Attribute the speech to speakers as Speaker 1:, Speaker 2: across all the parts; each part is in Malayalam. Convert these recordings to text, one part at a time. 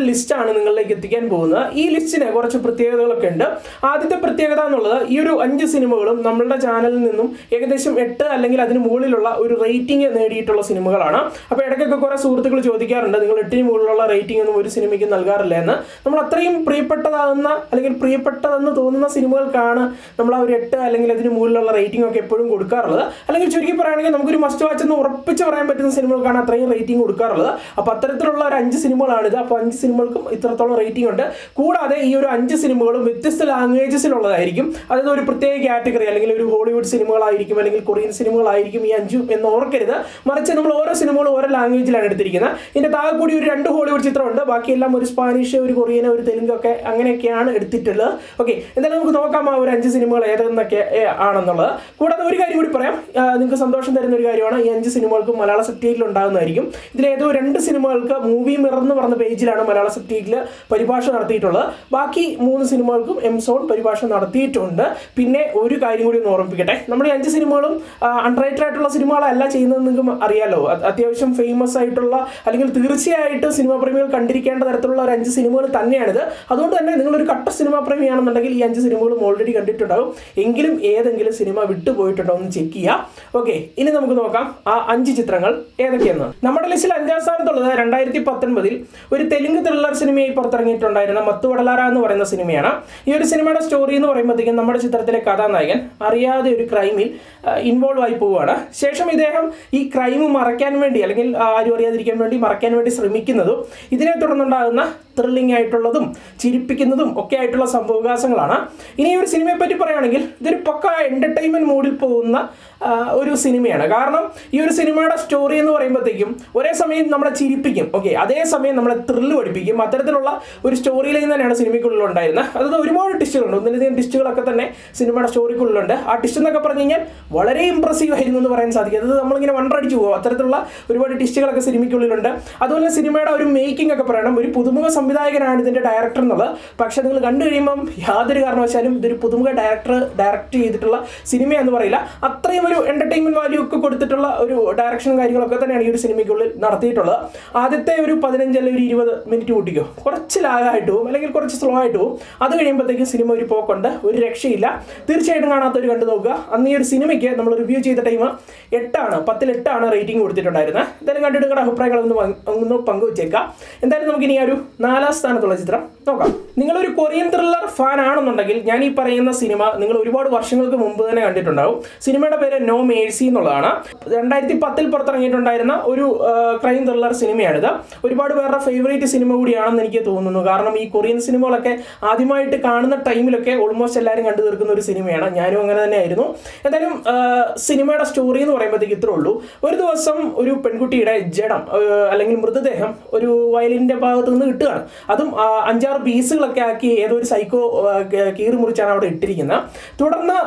Speaker 1: ഒരു ലിസ്റ്റാണ് നിങ്ങളിലേക്ക് എത്തിക്കാൻ പോകുന്നത്. ഈ ലിസ്റ്റിന് കുറച്ച് പ്രത്യേകതകളൊക്കെ ഉണ്ട്. ആദ്യത്തെ പ്രത്യേകത എന്നുള്ളത് ഈ ഒരു അഞ്ച് സിനിമകളും നമ്മളുടെ ചാനലിൽ നിന്നും ഏകദേശം എട്ട് അല്ലെങ്കിൽ അതിന് മുകളിലുള്ള ഒരു റേറ്റിംഗ് നേടിയിട്ടുള്ള സിനിമകളാണ്. അപ്പോൾ ഇടയ്ക്കൊക്കെ കുറേ സുഹൃത്തുക്കൾ ചോദിക്കാറുണ്ട് നിങ്ങൾ എട്ടിന് മുകളിലുള്ള റേറ്റിംഗ് ഒന്നും ഒരു സിനിമയ്ക്ക് നൽകാറില്ല എന്ന്. നമ്മൾ അത്രയും പ്രിയപ്പെട്ടതാകുന്ന അല്ലെങ്കിൽ പ്രിയപ്പെട്ടതെന്ന് തോന്നുന്ന സിനിമകൾക്കാണ് നമ്മൾ ആ ഒരു എട്ട് അല്ലെങ്കിൽ അതിന് മുകളിലുള്ള റേറ്റിംഗ് ഒക്കെ എപ്പോഴും കൊടുക്കാറുള്ളത്. അല്ലെങ്കിൽ ചുരുക്കി പറയുകയാണെങ്കിൽ നമുക്കൊരു മസ്റ്റ് വാച്ച് എന്ന് ഉറപ്പിച്ച് പറയാൻ പറ്റുന്ന സിനിമകൾക്കാണ് അത്രയും റേറ്റിംഗ് കൊടുക്കാറുള്ളത്. അപ്പോൾ അത്തരത്തിലുള്ള ഒരു അഞ്ച് സിനിമകളാണിത്. അപ്പോൾ അഞ്ച് സിനിമകൾക്കും ഇത്രത്തോളം റേറ്റിംഗ് ഉണ്ട്. കൂടാതെ ഈ ഒരു അഞ്ച് സിനിമകളും വ്യത്യസ്ത ലാംഗ്വേജസിലുള്ളതായിരിക്കും അതായത് ഒരു പ്രത്യേക കാറ്റഗറി അല്ലെങ്കിൽ ഒരു ഹോളിവുഡ് സിനിമകളായിരിക്കും അല്ലെങ്കിൽ കൊറിയൻ സിനിമകളായിരിക്കും ഈ അഞ്ചും എന്ന് ഓർക്കരുത്. മറിച്ച് നമ്മൾ ഓരോ സിനിമകളും ഓരോ ലാംഗ്വേജിലാണ് എടുത്തിരിക്കുന്നത്. ഇതിന്റെ താഴെ കൂടി ഒരു രണ്ട് ഹോളിവുഡ് ചിത്രമുണ്ട്. ബാക്കിയെല്ലാം ഒരു സ്പാനിഷ് ഒരു കൊറിയൻ ഒരു തെലുങ്കൊക്കെ അങ്ങനെയൊക്കെയാണ് എടുത്തിട്ടുള്ളത്. ഓക്കെ എന്തായാലും നമുക്ക് നോക്കാം ആ ഒരു അഞ്ച് സിനിമകൾ ഏതെന്നൊക്കെ ആണെന്നുള്ളത്. കൂടാതെ ഒരു കാര്യം കൂടി പറയാം. നിങ്ങൾക്ക് സന്തോഷം തരുന്ന ഒരു കാര്യമാണ്. ഈ അഞ്ച് സിനിമകൾക്കും മലയാള സബ്റ്റൈറ്റിൽ ഉണ്ടാകുന്നതായിരിക്കും. ഇതിലേതോ രണ്ട് സിനിമകൾക്ക് മൂവി മിറർ എന്ന് പറഞ്ഞ പേജിലാണ് മലയാള സബ്റ്റൈറ്റിൽ പരിഭാഷ നടത്തിയിട്ടുള്ളത്. ബാക്കി മൂന്ന് സിനിമകൾക്കും എം സോൺ പരിഭാഷ നടത്തിയിട്ടുണ്ട്. പിന്നെ ഒരു കാര്യം കൂടി ഒന്ന് ഓർമ്മിപ്പിക്കട്ടെ. നമ്മുടെ അഞ്ച് സിനിമകളും അൺറൈറ്റഡ് ആയിട്ടുള്ള സിനിമകളല്ല ചെയ്യുന്നത് നിങ്ങൾക്ക് അറിയാലോ. അത്യാവശ്യം ഫേമസ് ആയിട്ടുള്ള അല്ലെങ്കിൽ തീർച്ചയായിട്ടും സിനിമാ പ്രേമികൾ കണ്ടിരിക്കേണ്ട തരത്തിലുള്ള ഒരു അഞ്ച് സിനിമകൾ തന്നെയാണിത്. അതുകൊണ്ട് തന്നെ നിങ്ങളൊരു കട്ട സിനിമാ പ്രേമിയാണെന്നുണ്ടെങ്കിൽ ഈ അഞ്ച് സിനിമകളും ഓൾറെഡി കണ്ടിട്ടുണ്ടാകും. എങ്കിലും ഏതെങ്കിലും സിനിമ വിട്ടുപോയിട്ടുണ്ടോ എന്ന് ചെക്ക് ചെയ്യാം. ഓക്കെ ഇനി നമുക്ക് നോക്കാം. ആ അഞ്ച് ചിത്രങ്ങൾ ഏതൊക്കെയെന്ന്. നമ്മുടെ ലിസ്റ്റിൽ അഞ്ചാം സ്ഥാനത്തുള്ളത് രണ്ടായിരത്തി പത്തൊൻപതിൽ ഒരു തെലുങ്ക് ത്രില്ലർ സിനിമയായി പുറത്തിറങ്ങിയിട്ടുണ്ടായിരുന്ന മത്തുവടലാര എന്ന് പറയുന്ന സിനിമയാണ്. ഈ ഒരു സിനിമയുടെ സ്റ്റോറി എന്ന് പറയുമ്പോഴത്തേക്കും നമ്മുടെ ചിത്രത്തിലെ കഥാനായകൻ അറിയാതെ ഒരു ക്രൈമിൽ ഇൻവോൾവ് ആയി പോവുകയാണ്. ശേഷം ഇദ്ദേഹം ഈ ക്രൈം മറയ്ക്കാൻ വേണ്ടി അല്ലെങ്കിൽ ആരും അറിയാതിരിക്കാൻ വേണ്ടി മറയ്ക്കാൻ വേണ്ടി ശ്രമിക്കുന്നതും ഇതിനെ തുടർന്നുണ്ടാകുന്ന ത്രില്ലിംഗ് ആയിട്ടുള്ളതും ചിരിപ്പിക്കുന്നതും ഒക്കെ ആയിട്ടുള്ള സംഭവവികാസങ്ങളാണ്. ഇനി ഈ ഒരു സിനിമയെ പറ്റി പറയുകയാണെങ്കിൽ ഇതൊരു പക്ക എന്റർടൈൻമെന്റ് മൂഡിൽ പോകുന്ന ഒരു സിനിമയാണ് കാരണം ഈ ഒരു സിനിമയുടെ സ്റ്റോറി എന്ന് പറയുമ്പോഴത്തേക്കും ഒരേ സമയം നമ്മളെ ചിരിപ്പിക്കും. ഓക്കെ അതേസമയം നമ്മളെ ത്രില്ല് പഠിപ്പിക്കും. അത്തരത്തിലുള്ള ഒരു സ്റ്റോറി ലൈൻ തന്നെയാണ് സിനിമയ്ക്കുള്ളിൽ ഉണ്ടായിരുന്നത്. അതായത് ഒരുപാട് ടിസ്റ്റുകളുണ്ട് ഒന്നിലധികം ടിസ്റ്റുകളൊക്കെ തന്നെ സിനിമയുടെ സ്റ്റോറിക്കുള്ളിലുണ്ട് ആ ടിസ്റ്റ് എന്നൊക്കെ പറഞ്ഞു കഴിഞ്ഞാൽ വളരെ ഇമ്പ്രസീവ് ആയിരുന്നു എന്ന് പറയാൻ സാധിക്കും. അത് നമ്മളിങ്ങനെ വണ്ടടിച്ചു പോകും അത്തരത്തിലുള്ള ഒരുപാട് ടിസ്റ്റുകളൊക്കെ സിനിമയ്ക്കുള്ളിലുണ്ട് അതുപോലെ സിനിമയുടെ ഒരു മേക്കിംഗ് ഒക്കെ പറയണം. ഒരു പുതുമുഖ സംവിധായകനാണ് ഇതിന്റെ ഡയറക്ടർ എന്നുള്ളത് പക്ഷേ നിങ്ങൾ കണ്ടു കഴിയുമ്പം യാതൊരു കാരണവശാലും ഇതൊരു പുതുമുഖ ഡയറക്ടർ ഡയറക്റ്റ് ചെയ്തിട്ടുള്ള സിനിമ എന്ന് പറയില്ല. അത്രയും ഒരു എന്റർടൈൻമെന്റ് വാല്യൂ ഒക്കെ കൊടുത്തിട്ടുള്ള ഒരു ഡയറക്ഷനും കാര്യങ്ങളൊക്കെ തന്നെയാണ് ഈ ഒരു സിനിമയ്ക്കുള്ളിൽ നടത്തിയിട്ടുള്ളത്. ആദ്യത്തെ ഒരു പതിനഞ്ച് അല്ലെങ്കിൽ ഒരു ഇരുപത് മിനിറ്റ് കൂട്ടിക്കോ. കുറച്ച് ലാഗായിട്ട് പോകും അല്ലെങ്കിൽ കുറച്ച് സ്ലോ ആയിട്ട് പോകും അത് കഴിയുമ്പോഴത്തേക്കും സിനിമ ഒരു പോക്കുണ്ട് ഒരു രക്ഷയില്ല. തീർച്ചയായിട്ടും കാണാത്തവർ കണ്ടു നോക്കുക. അന്ന് ഈ ഒരു സിനിമയ്ക്ക് നമ്മൾ റിവ്യൂ ചെയ്ത ടൈം എട്ടാണ് പത്തിൽ എട്ടാണ് റേറ്റിംഗ് കൊടുത്തിട്ടുണ്ടായിരുന്നത്. എന്തായാലും കണ്ടിട്ട് നിങ്ങളുടെ അഭിപ്രായങ്ങളൊന്ന് ഒന്ന് പങ്കുവച്ചേക്കാം. എന്തായാലും നമുക്ക് ഇനി ആ ഒരു നാലാം സ്ഥാനത്തുള്ള ചിത്രം. നോക്കാം. നിങ്ങളൊരു കൊറിയൻ ത്രില്ലർ ഫാൻ ആണെന്നുണ്ടെങ്കിൽ ഞാൻ ഈ പറയുന്ന സിനിമ നിങ്ങൾ ഒരുപാട് വർഷങ്ങൾക്ക് മുമ്പ് തന്നെ കണ്ടിട്ടുണ്ടാവും. സിനിമയുടെ പേര് നോ മേഴ്സി എന്നുള്ളതാണ്. രണ്ടായിരത്തി പത്തിൽ പുറത്തിറങ്ങിയിട്ടുണ്ടായിരുന്ന ഒരു ക്രൈം ത്രില്ലർ സിനിമയാണിത്. ഒരുപാട് പേരുടെ ഫേവറേറ്റ് സിനിമ കൂടിയാണെന്ന് എനിക്ക് തോന്നുന്നു. കാരണം ഈ കൊറിയൻ സിനിമകളൊക്കെ ആദ്യമായിട്ട് കാണുന്ന ടൈമിലൊക്കെ ഓൾമോസ്റ്റ് എല്ലാവരും കണ്ടു തീർക്കുന്ന ഒരു സിനിമയാണ്. ഞാനും അങ്ങനെ തന്നെയായിരുന്നു. എന്തായാലും സിനിമയുടെ സ്റ്റോറി എന്ന് പറയുമ്പോഴത്തേക്ക് ഇത്രേ ഉള്ളൂ. ഒരു ദിവസം ഒരു പെൺകുട്ടിയുടെ ജഡം അല്ലെങ്കിൽ മൃതദേഹം ഒരു വയലിന്റെ ഭാഗത്ത് നിന്ന് കിട്ടുകയാണ് അതും അഞ്ചാറ് പീസുകളൊക്കെ ആക്കി ഏതോ ഒരു സൈക്കോ കീറി മുറിച്ചാണ് അവിടെ ഇട്ടിരിക്കുന്നത് തുടർന്ന്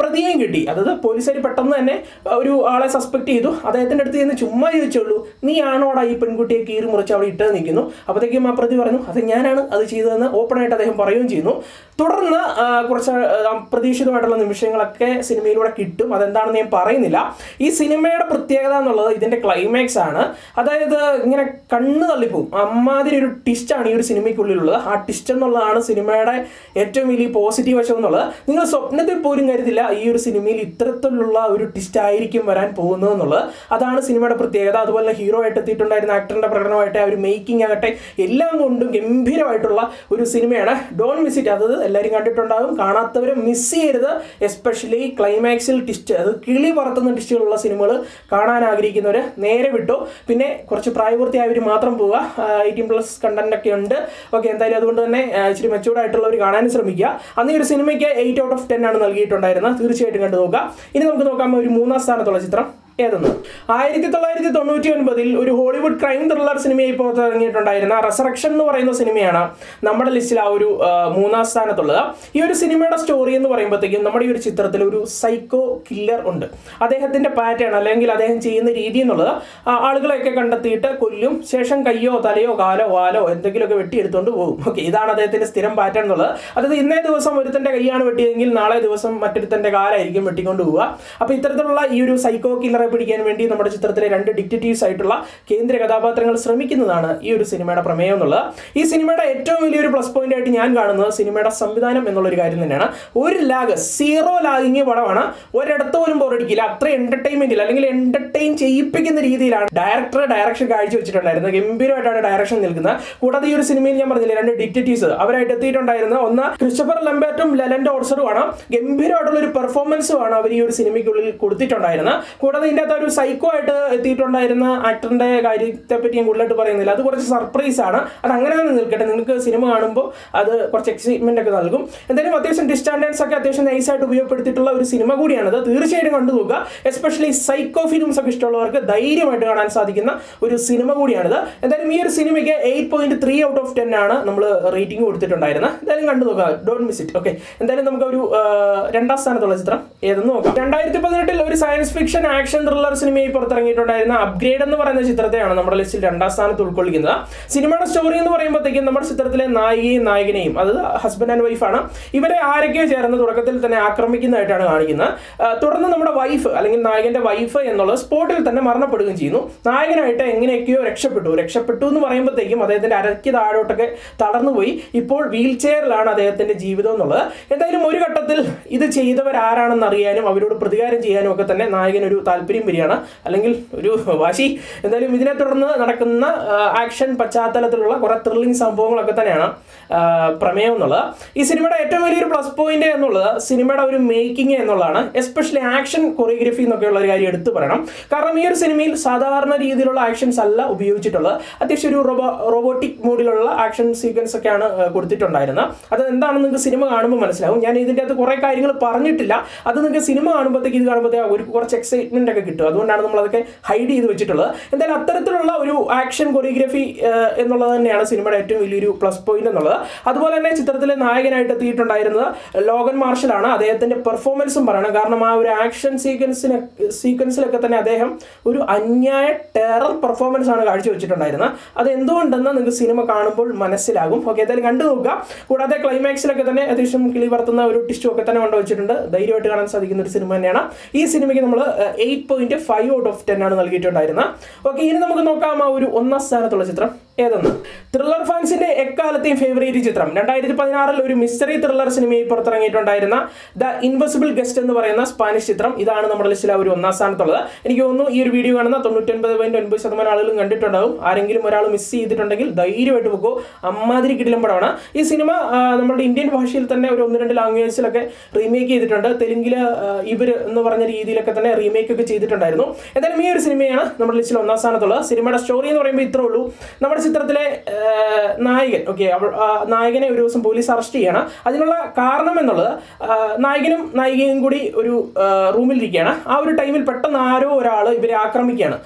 Speaker 1: പ്രതിയെയും കിട്ടി. അതായത് പോലീസുകാർ പെട്ടെന്ന് തന്നെ ഒരു ആളെ സസ്പെക്ട് ചെയ്തു. അദ്ദേഹത്തിന്റെ അടുത്ത് ചെന്ന് ചുമ്മാ ചോദിച്ചുള്ളൂ നീ ആണോടാ ഈ പെൺകുട്ടിയെ കീറി മുറിച്ച് അവിടെ ഇട്ടത്? നിൽക്കുന്നു. അപ്പോഴത്തേക്കും ആ പ്രതി പറഞ്ഞു അത് ഞാനാണ് അത് ചെയ്തതെന്ന് ഓപ്പണായിട്ട് അദ്ദേഹം പറയുകയും ചെയ്യുന്നു. തുടർന്ന് കുറച്ച് അപ്രതീക്ഷിതമായിട്ടുള്ള നിമിഷങ്ങളൊക്കെ സിനിമയിലൂടെ കിട്ടും. അതെന്താണെന്ന് ഞാൻ പറയുന്നില്ല. ഈ സിനിമയുടെ പ്രത്യേകത എന്നുള്ളത് ഇതിന്റെ ക്ലൈമാക്സ് ആണ്. അതായത് ഇങ്ങനെ കണ്ണ് തള്ളിപ്പോവും. അമ്മാതിരി ഒരു ടിസ്റ്റാണ് ഈ ഒരു സിനിമയ്ക്കുള്ളിലുള്ളത്? ആ ടിസ്റ്റ് എന്നുള്ളതാണ് സിനിമയുടെ ഏറ്റവും വലിയ പോസിറ്റീവ് വശം എന്നുള്ളത്. നിങ്ങൾ സ്വപ്നത്തിൽ പോലും കരുതില്ല ഈ ഒരു സിനിമയിൽ ഇത്തരത്തിലുള്ള ഒരു ട്വിസ്റ്റ് ആയിരിക്കും വരാൻ പോകുന്നത് എന്നുള്ളത്. അതാണ് സിനിമയുടെ പ്രത്യേകത. അതുപോലെ ഹീറോ ആയിട്ട് എത്തിയിട്ടുണ്ടായിരുന്ന ആക്ടറിന്റെ പ്രകടനമായിട്ട് ആ ഒരു മേക്കിംഗ് ആകട്ടെ എല്ലാം കൊണ്ടും ഗംഭീരമായിട്ടുള്ള ഒരു സിനിമയാണ്. ഡോൺ മിസ് ഇറ്റ് അത് എല്ലാവരും കണ്ടിട്ടുണ്ടാകും. കാണാത്തവർ മിസ് ചെയ്യരുത്. എസ്പെഷ്യലി ക്ലൈമാക്സിൽ ട്വിസ്റ്റ് അത് കിളി പറത്തുന്ന ട്വിസ്റ്റുകളുള്ള സിനിമകൾ കാണാൻ ആഗ്രഹിക്കുന്നവർ നേരെ വിട്ടു. പിന്നെ കുറച്ച് പ്രായപൂർത്തിയായവർ മാത്രം പോവുക. എയ്റ്റീൻ പ്ലസ് കണ്ടന്റ് ഒക്കെ ഉണ്ട് ഓക്കെ എന്തായാലും അതുകൊണ്ട് തന്നെ ഇച്ചിരി മെച്ചൂർഡായിട്ടുള്ളവർ കാണാനും ശ്രമിക്കുക. അന്ന് ഈ ഒരു സിനിമയ്ക്ക് എയ്റ്റ് ഔട്ട് ഓഫ് ടെൻ ആണ് നൽകിയിട്ടുണ്ടായിരുന്നത്. തീർച്ചയായിട്ടും കണ്ടു നോക്കുക ഇനി നമുക്ക് നോക്കാം ഒരു മൂന്നാം സ്ഥാനത്തുള്ള ചിത്രം. ഏതെന്ന് ആയിരത്തി തൊള്ളായിരത്തി തൊണ്ണൂറ്റി ഒൻപതിൽ ഒരു ഹോളിവുഡ് ക്രൈം ത്രില്ലർ സിനിമയായി പുറത്തിറങ്ങിയിട്ടുണ്ടായിരുന്ന റെസറക്ഷൻ എന്ന് പറയുന്ന സിനിമയാണ് നമ്മുടെ ലിസ്റ്റിൽ ആ ഒരു മൂന്നാം സ്ഥാനത്തുള്ളത്. ഈ ഒരു സിനിമയുടെ സ്റ്റോറി എന്ന് പറയുമ്പോഴത്തേക്കും നമ്മുടെ ഈ ഒരു ചിത്രത്തിൽ ഒരു സൈക്കോ കില്ലർ ഉണ്ട്. അദ്ദേഹത്തിന്റെ പാറ്റേൺ അല്ലെങ്കിൽ അദ്ദേഹം ചെയ്യുന്ന രീതി എന്നുള്ളത് ആളുകളെയൊക്കെ കണ്ടെത്തിയിട്ട് കൊല്ലും ശേഷം കയ്യോ തലയോ കാലോ വാലോ എന്തെങ്കിലുമൊക്കെ വെട്ടിയെടുത്തുകൊണ്ട് പോകും. ഓക്കെ ഇതാണ് അദ്ദേഹത്തിന്റെ സ്ഥിരം പാറ്റേൺ എന്നുള്ളത്. അതായത് ഇന്നേ ദിവസം ഒരുത്തന്റെ കൈയാണ് വെട്ടിയതെങ്കിൽ നാളെ ദിവസം മറ്റൊരുത്തന്റെ കാലായിരിക്കും വെട്ടിക്കൊണ്ട് പോവുക അപ്പോൾ ഇത്തരത്തിലുള്ള ഈ ഒരു സൈക്കോ കില്ലറെ പിടിക്കാൻ വേണ്ടി നമ്മുടെ ചിത്രത്തിലെ രണ്ട് ഡിക്റ്റേറ്റീവ്സ് ആയിട്ടുള്ള കേന്ദ്ര കഥാപാത്രങ്ങൾ ശ്രമിക്കുന്നതാണ് ഈ ഒരു സിനിമയുടെ പ്രമേയം എന്നുള്ളത്. ഈ സിനിമയുടെ ഏറ്റവും വലിയൊരു പ്ലസ് പോയിന്റ് ആയിട്ട് ഞാൻ കാണുന്നത് സിനിമയുടെ സംവിധാനം എന്നുള്ള ഒരു കാര്യം തന്നെയാണ്. ഒരു ലാഗ് സീറോ ലാഗിങ് പടമാണ്. ഒരിടത്ത് പോലും ബോറടിക്കില്ല അത്ര എന്റർടൈൻമെന്റിൽ അല്ലെങ്കിൽ എന്റർടൈൻ ചെയ്യിപ്പിക്കുന്ന രീതിയിലാണ് ഡയറക്ടർ ഡയറക്ഷൻ കാഴ്ച വെച്ചിട്ടുണ്ടായിരുന്നത്. ഗംഭീരമായിട്ടാണ് ഡയറക്ഷൻ നിൽക്കുന്നത്. കൂടാതെ ഈ ഒരു സിനിമയിൽ ഞാൻ പറഞ്ഞില്ലേ രണ്ട് ഡിക്റ്റേറ്റീവ്സ് അവരായിട്ട് എത്തിയിട്ടുണ്ടായിരുന്ന ഒന്ന് ക്രിസ്റ്റഫർ ലംബേർട്ടും ലെലൻഡ് ഓർസറുമാണ് ഗംഭീരമായിട്ടുള്ള ഒരു പെർഫോമൻസുമാണ് അവർ ഈ ഒരു സിനിമയ്ക്കുള്ളിൽ കൊടുത്തിട്ടുണ്ടായിരുന്നത്. കൂടാതെ ഇതിന്റെ അകത്ത് ഒരു സൈക്കോ ആയിട്ട് എത്തിയിട്ടുണ്ടായിരുന്ന ആക്ടറിന്റെ കാര്യത്തെ പറ്റി കൂടുതലായിട്ട് പറയുന്നില്ല. അത് കുറച്ച് സർപ്രൈസ് ആണ്. അത് അങ്ങനെ തന്നെ നിൽക്കട്ടെ. നിങ്ങൾക്ക് സിനിമ കാണുമ്പോൾ അത് കുറച്ച് എക്സൈറ്റ്മെന്റ് ഒക്കെ നൽകും. എന്തായാലും അത്യാവശ്യം ഡിസ്റ്റാൻഡൻസ് ഒക്കെ അത്യാവശ്യം നൈസായിട്ട് ഉപയോഗപ്പെടുത്തിയിട്ടുള്ള ഒരു സിനിമ കൂടിയാണത്. തീർച്ചയായിട്ടും കണ്ടു നോക്കുക എസ്പെഷ്യലി സൈക്കോ ഫിലിംസ് ഒക്കെ ഇഷ്ടമുള്ളവർക്ക് ധൈര്യമായിട്ട് കാണാൻ സാധിക്കുന്ന ഒരു സിനിമ കൂടിയാണിത്. എന്തായാലും ഈ ഒരു സിനിമയ്ക്ക് eight point three out of ten ആണ് നമ്മൾ റേറ്റിംഗ് കൊടുത്തിട്ടുണ്ടായിരുന്നത്. എന്തായാലും കണ്ടു നോക്കുക ഡോണ്ട് മിസ് ഇറ്റ് ഓക്കെ എന്തായാലും നമുക്ക് ഒരു രണ്ടാം സ്ഥാനത്തുള്ള ചിത്രം. ഏതെന്ന് നോക്കാം. രണ്ടായിരത്തി പതിനെട്ടിൽ ഒരു സയൻസ് ഫിക്ഷൻ ആക്ഷൻ ത്രില്ലർ സിനിമയിൽ പുറത്തിറങ്ങിയിട്ടുണ്ടായിരുന്ന അപ്ഗ്രേഡ് എന്ന് പറയുന്ന ചിത്രത്തെയാണ് നമ്മുടെ ലിസ്റ്റിൽ രണ്ടാം സ്ഥാനത്ത് ഉൾക്കൊള്ളിക്കുന്നത്. സിനിമയുടെ സ്റ്റോറി എന്ന് പറയുമ്പോഴത്തേക്കും നമ്മുടെ ചിത്രത്തിലെ നായികയും നായകനെയും അത് ഹസ്ബൻഡ് ആൻഡ് വൈഫാണ് ഇവരെ ആരൊക്കെയോ ചേർന്ന് തുടക്കത്തിൽ തന്നെ ആക്രമിക്കുന്നതായിട്ടാണ് കാണിക്കുന്നത്. തുടർന്ന് നമ്മുടെ വൈഫ് അല്ലെങ്കിൽ നായകന്റെ വൈഫ് എന്നുള്ളത് സ്പോട്ടിൽ തന്നെ മരണപ്പെടുകയും ചെയ്യുന്നു. നായകനായിട്ട് എങ്ങനെയൊക്കെയോ രക്ഷപ്പെട്ടു. രക്ഷപ്പെട്ടു എന്ന് പറയുമ്പോഴത്തേക്കും അദ്ദേഹത്തിന്റെ അരയ്ക്ക് താഴോട്ടൊക്കെ തളർന്നുപോയി. ഇപ്പോൾ വീൽ ചെയറിലാണ് അദ്ദേഹത്തിന്റെ ജീവിതം എന്നുള്ളത്. എന്തായാലും ഒരു ഘട്ടത്തിൽ ഇത് ചെയ്തവരാരാണെന്ന് അറിയാനും അവരോട് പ്രതികാരം ചെയ്യാനും ഒക്കെ തന്നെ നായകൻ ഒരു താല്പര്യം വരികയാണ്. അല്ലെങ്കിൽ ഒരു വാശി. എന്തായാലും ഇതിനെ തുടർന്ന് നടക്കുന്ന ആക്ഷൻ പശ്ചാത്തലത്തിലുള്ള കുറെ ത്രില്ലിംഗ് സംഭവങ്ങളൊക്കെ തന്നെയാണ് പ്രമേയം എന്നുള്ളത്. ഈ സിനിമയുടെ ഏറ്റവും വലിയൊരു പ്ലസ് പോയിന്റ് എന്നുള്ളത് സിനിമയുടെ ഒരു മേക്കിംഗ് എന്നുള്ളതാണ്. എസ്പെഷ്യലി ആക്ഷൻ കൊറിയോഗ്രഫി എന്നൊക്കെയുള്ള ഒരു കാര്യം എടുത്തു പറയണം. കാരണം ഈ ഒരു സിനിമയിൽ സാധാരണ രീതിയിലുള്ള ആക്ഷൻസ് അല്ല ഉപയോഗിച്ചിട്ടുള്ളത്. അത്യാവശ്യം ഒരു റോബോ റോബോട്ടിക് മോഡിലുള്ള ആക്ഷൻ സീക്വൻസ് ഒക്കെയാണ് കൊടുത്തിട്ടുണ്ടായിരുന്നത്. അത് എന്താണെന്ന് നിങ്ങൾക്ക് സിനിമ കാണുമ്പോൾ മനസ്സിലാവും. ഞാൻ ഇതിന്റെ അകത്ത് കുറേ കാര്യങ്ങൾ പറഞ്ഞിട്ടില്ല. അത് നിങ്ങൾക്ക് സിനിമ കാണുമ്പോഴത്തേക്ക് ഇത് കാണുമ്പോഴത്തേക്ക് ഒരു കുറച്ച് എക്സൈറ്റ്മെന്റ് ഒക്കെ കിട്ടും. അതുകൊണ്ടാണ് നമ്മൾ അതൊക്കെ ഹൈഡ് ചെയ്ത് വെച്ചിട്ടുള്ളത്. എന്തായാലും അത്തരത്തിലുള്ള ഒരു ആക്ഷൻ കൊറിയോഗ്രഫി എന്നുള്ളത് തന്നെയാണ് സിനിമയുടെ ഏറ്റവും വലിയൊരു പ്ലസ് പോയിന്റ് എന്നുള്ളത്. അതുപോലെ തന്നെ ചിത്രത്തിലെ നായകനായിട്ട് എത്തിയിട്ടുണ്ടായിരുന്നത് ലോഗൻ മാർഷലാണ്. അദ്ദേഹത്തിന്റെ പെർഫോമൻസും പറയണം. കാരണം ആ ഒരു ആക്ഷൻ സീക്വൻസിന് സീക്വൻസിലൊക്കെ തന്നെ അദ്ദേഹം ഒരു അന്യായ ടെറർ പെർഫോമൻസ് ആണ് കാഴ്ചവെച്ചിട്ടുണ്ടായിരുന്നത്. അത് എന്തുകൊണ്ടെന്ന് നിങ്ങൾക്ക് സിനിമ കാണുമ്പോൾ മനസ്സിലാകും. ഓക്കെ എന്തായാലും കണ്ടു നോക്കുക. കൂടാതെ ക്ലൈമാക്സിലൊക്കെ തന്നെ അത്യാവശ്യം കിളി പറത്തുന്ന ഒരു ടിസ്റ്റും ഒക്കെ തന്നെ കൊണ്ടുവച്ചിട്ടുണ്ട്. ധൈര്യമായിട്ട് കാണാൻ സാധിക്കുന്ന ഒരു സിനിമ തന്നെയാണ്. ഈ സിനിമയ്ക്ക് നമ്മൾ eight point five out of ten ആണ് നൽകിയിട്ടുണ്ടായിരുന്നത്. ഓക്കെ ഇനി നമുക്ക് നോക്കാം ആ ഒരു ഒന്നാം സ്ഥാനത്തുള്ള ചിത്രം. ഏതെന്ന്? ത്രില്ലർ ഫാൻസിന്റെ എക്കാലത്തെയും ഫേവറേറ്റ് ചിത്രം. രണ്ടായിരത്തി പതിനാറിൽ ഒരു മിസ്റ്ററി ത്രില്ലർ സിനിമയിൽ പുറത്തിറങ്ങിയിട്ടുണ്ടായിരുന്ന ദ ഇൻവെസിബിൾ ഗസ്റ്റ് എന്ന് പറയുന്ന സ്പാനിഷ് ചിത്രം. ഇതാണ് നമ്മുടെ ലിസ്റ്റിലെ ഒരു ഒന്നാം സ്ഥാനത്തുള്ളത്. എനിക്ക് തോന്നുന്നു ഈ ഒരു വീഡിയോ കാണുന്ന തൊണ്ണൂറ്റൊൻപത് പോയിന്റ് ഒൻപത് ശതമാനം ആളുകളും കണ്ടിട്ടുണ്ടാവും. ആരെങ്കിലും ഒരാൾ മിസ് ചെയ്തിട്ടുണ്ടെങ്കിൽ ധൈര്യമായിട്ട് പോകും അമ്മാതിരി കിടിലം പടമാണ് ഈ സിനിമ നമ്മുടെ ഇന്ത്യൻ ഭാഷയിൽ തന്നെ ഒരു ഒന്ന് രണ്ട് ലാംഗ്വേജിലൊക്കെ റീമേക്ക് ചെയ്തിട്ടുണ്ട്. തെലുങ്കിൽ ഇവർ എന്ന് പറഞ്ഞ രീതിയിലൊക്കെ തന്നെ റീമേക്ക് ഒക്കെ ചെയ്തിട്ടുണ്ടായിരുന്നു. എന്തായാലും ഈ ഒരു സിനിമയാണ് നമ്മുടെ ലിസ്റ്റിൽ ഒന്നാം സ്ഥാനത്തുള്ളത്. സിനിമയുടെ സ്റ്റോറി എന്ന് പറയുമ്പോൾ ഇത്രേ ഉള്ളൂ. നമ്മുടെ ചിത്രത്തിലെ നായകൻ. ഓക്കെ നായകനെ ഒരു ദിവസം പോലീസ് അറസ്റ്റ് ചെയ്യണം. അതിനുള്ള കാരണം എന്നുള്ളത് നായകനും നായികയും കൂടി ഒരു റൂമിലിരിക്കുകയാണ്. ആ ഒരു ടൈമിൽ പെട്ടെന്ന് ആരോ ഒരാൾ ഇവരെ ആക്രമിക്കുകയാണ്.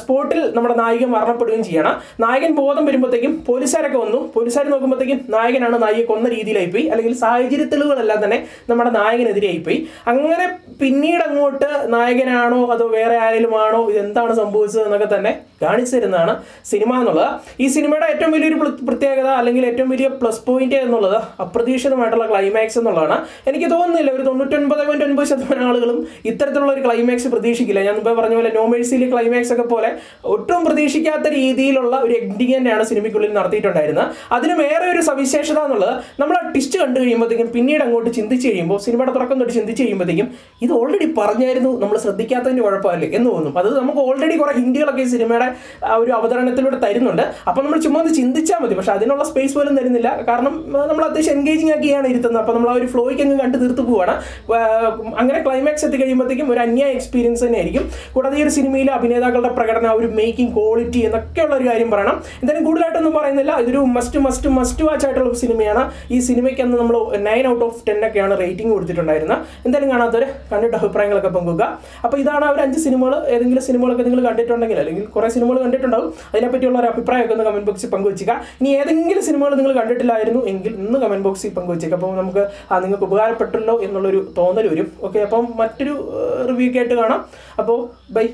Speaker 1: സ്പോട്ടിൽ നമ്മുടെ നായികൻ മരണപ്പെടുകയും ചെയ്യണം. നായകൻ ബോധം വരുമ്പോഴത്തേക്കും പോലീസുകാരൊക്കെ വന്നു. പോലീസുകാർ നോക്കുമ്പോഴത്തേക്കും നായകനാണ് നായിക കൊന്ന രീതിയിലായി പോയി അല്ലെങ്കിൽ സാഹചര്യ തെളിവുകളെല്ലാം തന്നെ നമ്മുടെ നായകനെതിരെയായി പോയി അങ്ങനെ പിന്നീട് അങ്ങോട്ട് നായകനാണോ അതോ വേറെ ആരെങ്കിലും ആണോ ഇതെന്താണ് സംഭവിച്ചത് എന്നൊക്കെ തന്നെ കാണിച്ചു തരുന്നതാണ് സിനിമ എന്നുള്ളത്. ഈ സിനിമയുടെ ഏറ്റവും വലിയൊരു പ്ര- പ്രത്യേകത അല്ലെങ്കിൽ ഏറ്റവും വലിയ പ്ലസ് പോയിന്റ് എന്നുള്ളത് അപ്രതീക്ഷിതമായിട്ടുള്ള ക്ലൈമാക്സ് എന്നുള്ളതാണ്. എനിക്ക് തോന്നുന്നില്ല ഒരു തൊണ്ണൂറ്റൊൻപത് പോയിന്റ് ഒൻപത് ശതമാനം ആളുകളും ഇത്തരത്തിലുള്ള ഒരു ക്ലൈമാക്സ് പ്രതീക്ഷിക്കില്ല. ഞാൻ മുമ്പേ പറഞ്ഞ പോലെ നോമേഴ്സിലെ ക്ലൈമാക്സ് ഒക്കെ പോലെ ഒട്ടും പ്രതീക്ഷിക്കാത്ത രീതിയിലുള്ള ഒരു എൻഡിങ് തന്നെയാണ് സിനിമയ്ക്കുള്ളിൽ നടത്തിയിട്ടുണ്ടായിരുന്നത്. അതിന് വേറെ ഒരു സവിശേഷത എന്നുള്ളത് നമ്മൾ ആ ടിസ്റ്റ് കണ്ടു കഴിയുമ്പോഴത്തേക്കും പിന്നീട് അങ്ങോട്ട് ചിന്തിച്ച് കഴിയുമ്പോൾ സിനിമയുടെ തുടക്കം തൊട്ട് ചിന്തിച്ച് കഴിയുമ്പോഴത്തേക്കും ഇത് ഓൾറെഡി പറഞ്ഞായിരുന്നു നമ്മൾ ശ്രദ്ധിക്കാത്തതിന് കുഴപ്പമല്ലേ എന്ന് തോന്നും. അത് നമുക്ക് ഓൾറെഡി കുറേ ഹിന്ദികളൊക്കെ ഈ സിനിമയുടെ ആ ഒരു അവതരണത്തിലൂടെ തരുന്നുണ്ട്. അപ്പം നമ്മൾ ചുമ്മാ ഒന്ന് ചിന്തിച്ചാൽ മതി. പക്ഷെ അതിനുള്ള സ്പേസ് പോലും തരുന്നില്ല. കാരണം നമ്മൾ അത്യാവശ്യം എൻഗേജിങ് ആക്കിയാണ് ഇരുത്തുന്നത്. അപ്പോൾ നമ്മൾ ആ ഒരു ഫ്ലോയ്ക്ക് അങ്ങ് കണ്ട് തീർത്ത് പോവാണ്. അങ്ങനെ ക്ലൈമാക്സ് എത്തി കഴിയുമ്പോഴത്തേക്കും ഒരു അന്യായ എക്സ്പീരിയൻസ് തന്നെ ആയിരിക്കും. കൂടാതെ ഈ ഒരു സിനിമയിലെ അഭിനേതാക്കളുടെ പ്രകടനം ഒരു മേക്കിംഗ് ക്വാളിറ്റി എന്നൊക്കെയുള്ള ഒരു കാര്യം പറയണം. എന്തായാലും കൂടുതലായിട്ടൊന്നും പറയുന്നില്ല. ഇതൊരു മസ്റ്റ് മസ്റ്റ് മസ്റ്റ് വാച്ച് ആയിട്ടുള്ള സിനിമയാണ് ഈ സിനിമയ്ക്ക് അന്ന് നമ്മൾ നയൻ ഔട്ട് ഓഫ് ടെൻ ഒക്കെയാണ് റേറ്റിംഗ് കൊടുത്തിട്ടുണ്ടായിരുന്നത്. എന്തായാലും കാണാത്തവർ കണ്ടിട്ട് അഭിപ്രായങ്ങളൊക്കെ പങ്കുക അപ്പോൾ ഇതാണ് ആ ഒരു അഞ്ച് സിനിമകൾ ഏതെങ്കിലും സിനിമകളൊക്കെ നിങ്ങൾ കണ്ടിട്ടുണ്ടെങ്കിൽ അല്ലെങ്കിൽ കുറേ സിനിമകൾ കണ്ടിട്ടുണ്ടാവും. അതിനെപ്പറ്റിയുള്ള ഒരു അഭിപ്രായമൊക്കെ ഒന്ന് കമന്റ് ബോക്സിൽ പങ്കുവെക്കുക ഇനി ഏതെങ്കിലും സിനിമകൾ നിങ്ങൾ കണ്ടിട്ടില്ലായിരുന്നു എങ്കിൽ ഇന്ന് കമന്റ് ബോക്സിൽ പങ്കുവെച്ചേക്കാം. അപ്പോൾ നമുക്ക് നിങ്ങൾക്ക് ഉപകാരപ്പെട്ടല്ലോ എന്നുള്ളൊരു തോന്നൽ വരും. ഓക്കെ അപ്പം മറ്റൊരു റിവ്യൂ കേട്ട് കാണാം. അപ്പോൾ ബൈ